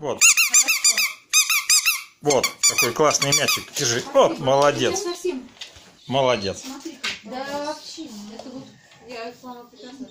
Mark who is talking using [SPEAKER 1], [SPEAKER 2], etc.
[SPEAKER 1] Вот. Вот, какой классный мячик. Держи. Вот, молодец. Молодец.
[SPEAKER 2] Смотри-ка. Да вообще. Это вот я слава прекрасно.